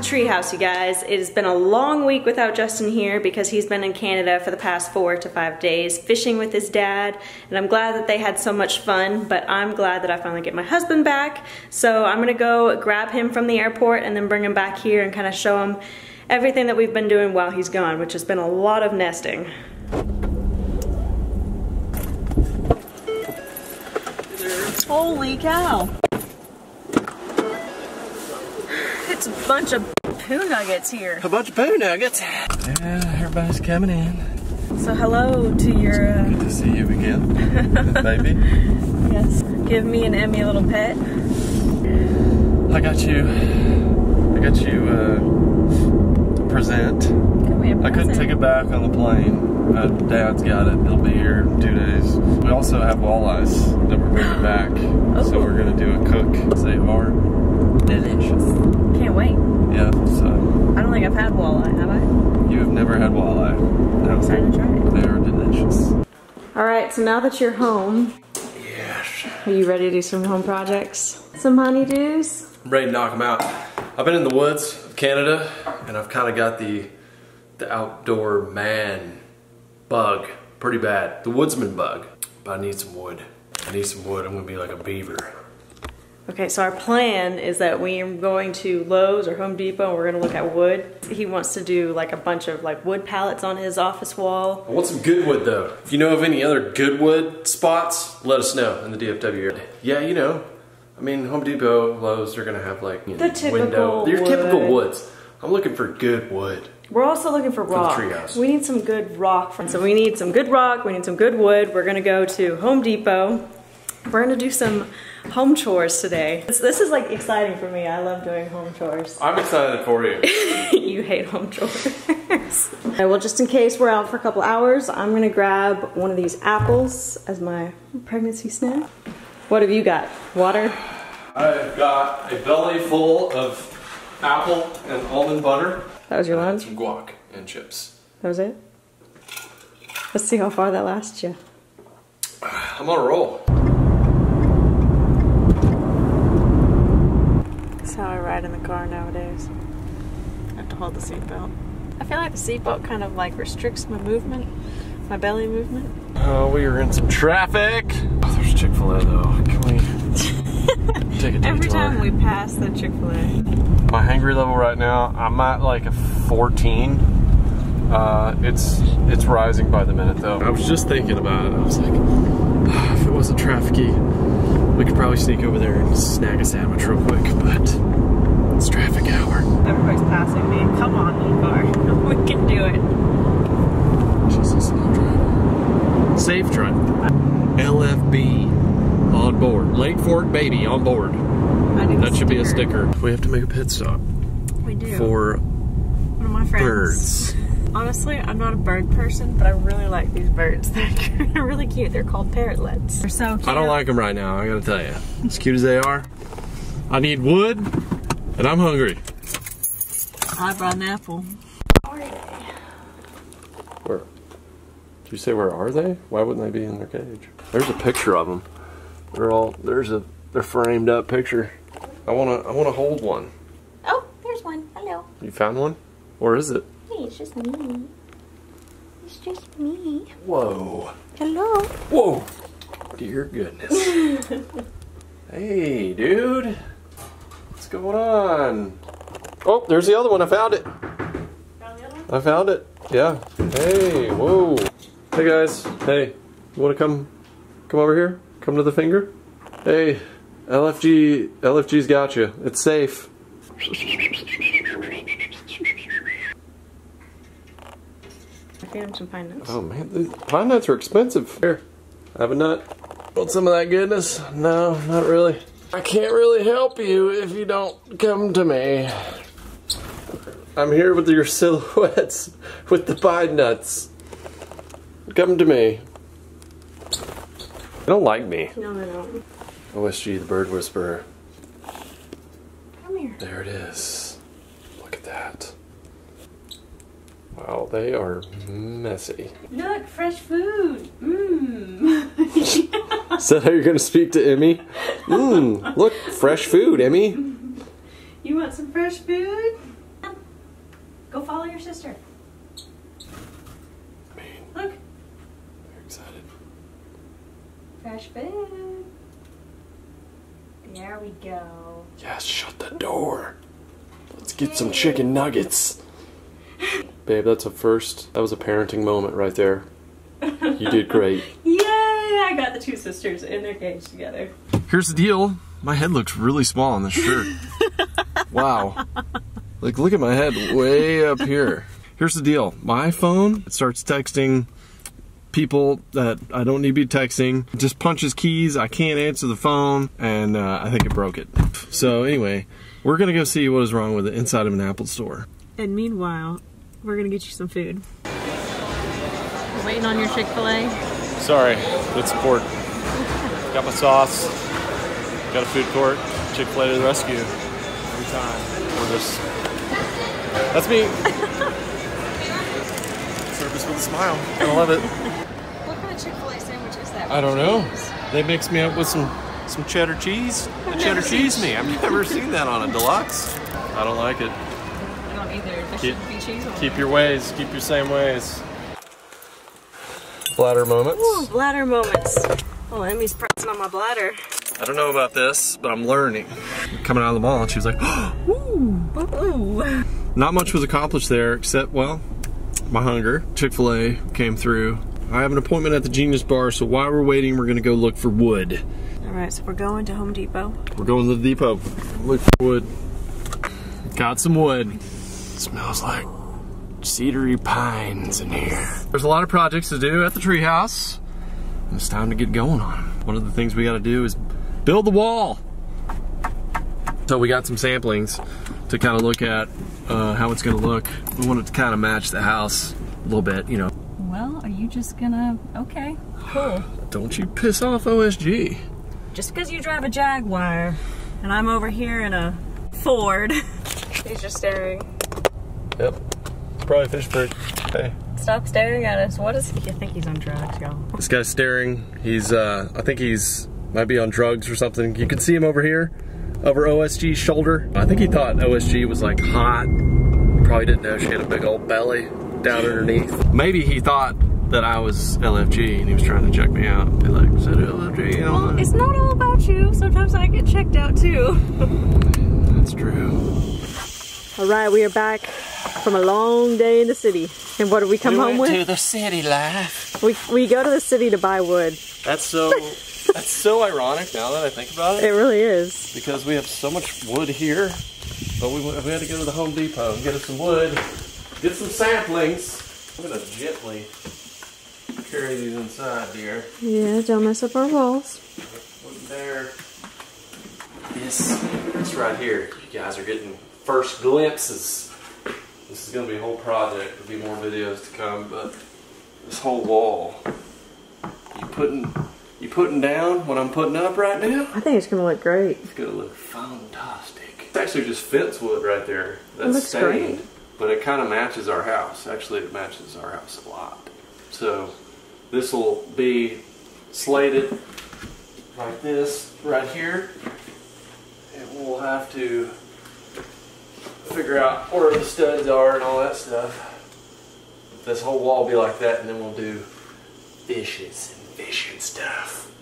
The treehouse, you guys. It has been a long week without Justin here because he's been in Canada for the past four to five days fishing with his dad, and I'm glad that they had so much fun, but I'm glad that I finally get my husband back. So I'm gonna go grab him from the airport and then bring him back here and kind of show him everything that we've been doing while he's gone, which has been a lot of nesting. Holy cow. It's a bunch of poo nuggets here. A bunch of poo nuggets. Yeah, everybody's coming in. So hello to your, uh, Good to see you again, baby. yes, give me and Emmie a little pet. I got you. I got you uh, a present. Give me a I couldn't take it back on the plane. Uh, Dad's got it. It'll be here in two days. We also have walleyes that we're bringing back. So Oh. we're gonna do a cook. They are delicious. Can't wait. Yeah. So I don't think I've had walleye, have I? you have never had walleye. No. Excited to try it. They are delicious. All right, so now that you're home, Yes. are you ready to do some home projects? Some honeydews? I'm ready to knock them out. I've been in the woods of Canada, and I've kind of got the the outdoor man bug pretty bad. The woodsman bug. But I need some wood. I need some wood. I'm gonna be like a beaver. Okay, so our plan is that we are going to Lowe's or Home Depot and we're gonna look at wood. He wants to do like a bunch of like wood pallets on his office wall. I want some good wood though. If you know of any other good wood spots, let us know in the DFW area. Yeah, you know. I mean, Home Depot, Lowe's, they're gonna have like you know, The typical window. Your typical woods. I'm looking for good wood. We're also looking for rock. treehouse. we need some good rock. So we need some good rock, we need some good wood. We're gonna go to Home Depot. We're gonna do some home chores today. This, this is like exciting for me. I love doing home chores. I'm excited for you. you hate home chores. Well, just in case we're out for a couple hours, I'm gonna grab one of these apples as my pregnancy snack. What have you got? Water? I've got a belly full of apple and almond butter. That was your lunch? Some guac and chips. That was it? Let's see how far that lasts you. I'm on a roll. That's how I ride in the car nowadays. I have to hold the seatbelt. I feel like the seatbelt kind of like restricts my movement, my belly movement. Oh, we are in some traffic. Oh, there's Chick Fil A though. Can we take a detour? Every time we pass the Chick fil A. My hangry level right now, I'm at like a 14. Uh, it's it's rising by the minute though. I was just thinking about it. I was like, "Ah, if it wasn't trafficy, we could probably sneak over there and snag a sandwich real quick. But it's traffic hour. Everybody's passing me. Come on, little car. we can do it. Just a slow driver. Safe drive. LFB on board. Lake Fork baby on board. That should be a sticker. We have to make a pit stop We do. for One of my friends. birds. Honestly, I'm not a bird person, but I really like these birds. They're really cute. They're called parrotlets. They're so cute. I don't like them right now, I gotta tell you. As cute as they are, I need wood, and I'm hungry. I brought an apple. Where? Did you say where are they? Why wouldn't they be in their cage? There's a picture of them. They're all there's a they're framed up picture. I wanna I wanna hold one. Oh, there's one. Hello. You found one? Where is it? Hey, it's just me. It's just me. Whoa. Hello. Whoa. Dear goodness. hey, dude. What's going on? Oh, there's the other one. I found it. I found it. Yeah. Hey, whoa. Hey guys. Hey, you want to come come over here? Come to the finger? Hey, LFG LFG's got you. It's safe. I found him some pine nuts. Oh man, these pine nuts are expensive. Here, have a nut. Want some of that goodness? No, not really. I can't really help you if you don't come to me. I'm here with your silhouettes with the pine nuts. Come to me. They don't like me. No, no, no. OSG, the bird whisperer. Come here. There it is. Look at that. Wow, they are messy. Look, fresh food. Mmm. Is that how you're gonna speak to Emmie? Mmm, look, fresh food, Emmie. you want some fresh food? Go follow your sister. Man, Look, very excited. fresh food. There we go. Yes, shut the door. Let's get some chicken nuggets. Babe, that's a first. That was a parenting moment right there. You did great. Yay! I got the two sisters in their cage together. Here's the deal. My head looks really small on this shirt. wow. Like, look at my head way up here. Here's the deal. My phone it starts texting people that I don't need to be texting. It just punches keys. I can't answer the phone, and uh, I think it broke it. So anyway, we're gonna go see what is wrong with it inside of an Apple store. And meanwhile, we're gonna get you some food. We're waiting on your Chick fil A. Sorry, good support. Got my sauce. Got a food court. Chick Fil A to the rescue. Every time. We're just. That's me. Service with a smile. I love it. What kind of Chick fil A sandwich is that? I don't know. They mix me up with some some cheddar cheese. The cheddar cheese me. I've never seen that on a deluxe. I don't like it. I don't either. There Keep- shouldn't be cheese on Keep your ways. Keep your same ways. Bladder moments. Ooh, bladder moments. Oh, Emmie's pressing on my bladder. I don't know about this, but I'm learning. Coming out of the mall, and she was like, Ooh. Not much was accomplished there, except, well, my hunger. Chick fil A came through. I have an appointment at the Genius Bar, so while we're waiting, we're gonna go look for wood. All right, so we're going to Home Depot. We're going to the depot. Look for wood. Got some wood. Smells like cedary pines in here. There's a lot of projects to do at the treehouse. and It's time to get going on 'em. One of the things we gotta do is build the wall. So we got some samplings to kind of look at uh, how it's gonna look. We want it to kind of match the house a little bit, you know. Well, are you just gonna? Okay, cool. Don't you piss off OSG. Just because you drive a Jaguar, and I'm over here in a Ford. He's just staring. Yep. Probably fish bird. Hey. Stop staring at us. What is he? I think he's on drugs, y'all. This guy's staring. He's, uh, I think he's, might be on drugs or something. You can see him over here, over OSG's shoulder. I think he thought OSG was like hot. Probably didn't know she had a big old belly down underneath. Maybe he thought that I was LFG and he was trying to check me out. Be like, is that LFG? You know, Well, it's not all about you. Sometimes I get checked out too. that's true. All right, we are back from a long day in the city. And what did we come home with? to the city life. We, we go to the city to buy wood. That's so, that's so ironic now that I think about it. It really is. because we have so much wood here, but we, we had to go to the Home Depot and get us some wood, get some samplings. I'm gonna gently carry these inside, dear. Yeah, don't mess up our walls. There. This, this right here, you guys are getting first glimpses. This is gonna be a whole project. There'll be more videos to come, but this whole wall, you putting, you putting down what I'm putting up right now? I think it's gonna look great. It's gonna look fantastic. It's actually just fence wood right there. That's looks stained, great. but it kind of matches our house. Actually, it matches our house a lot. So this will be slated like this right here, and we'll have to figure out where the studs are and all that stuff. This whole wall will be like that, and then we'll do fishes and fish and stuff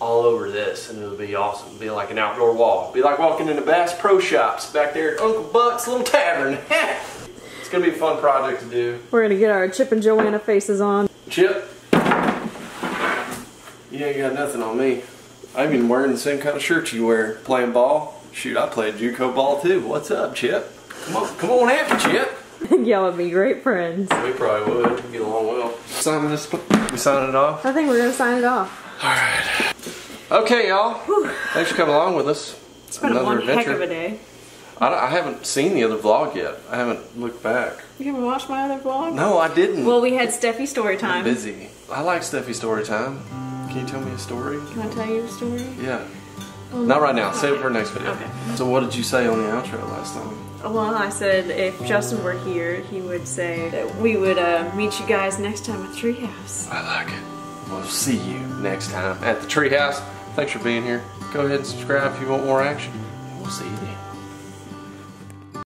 all over this, and it'll be awesome. It'll be like an outdoor wall. It'll be like walking into Bass Pro Shops back there at Uncle Buck's little tavern. it's gonna be a fun project to do. We're gonna get our Chip and Joanna faces on. Chip, you ain't got nothing on me. I'm even wearing the same kind of shirt you wear playing ball. Shoot, I played JUCO ball too. What's up, Chip? Come on, come on at me, Chip. Y'all would be great friends. We probably would. We'd get along well. Signing this, we signing it off. I think we're gonna sign it off. All right. Okay, y'all. Thanks for coming along with us. It's been one heck of a day. I, I haven't seen the other vlog yet. I haven't looked back. You haven't watched my other vlog? No, I didn't. Well, we had Steffi story time. I'm time. busy. I like Steffi story time. Can you tell me a story? Can I tell you a story? Yeah. Not right now. Save it for next video. Okay. So what did you say on the outro last time? Well, I said if Justin were here, he would say that we would uh, meet you guys next time at the Treehouse. I like it. We'll see you next time at the treehouse. Thanks for being here. Go ahead and subscribe if you want more action. We'll see you then.